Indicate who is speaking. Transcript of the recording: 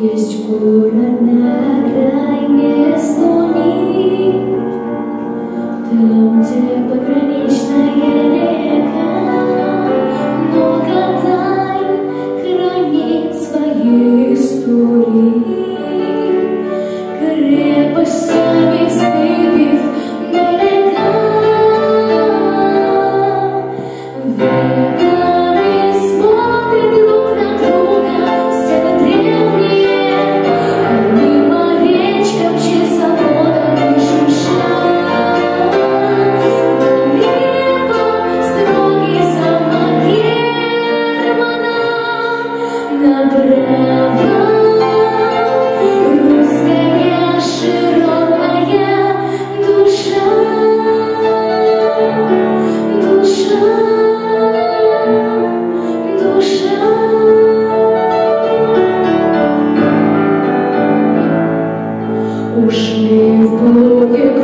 Speaker 1: Есть город на крайне склони, Там, где пограничная ушли в глубину.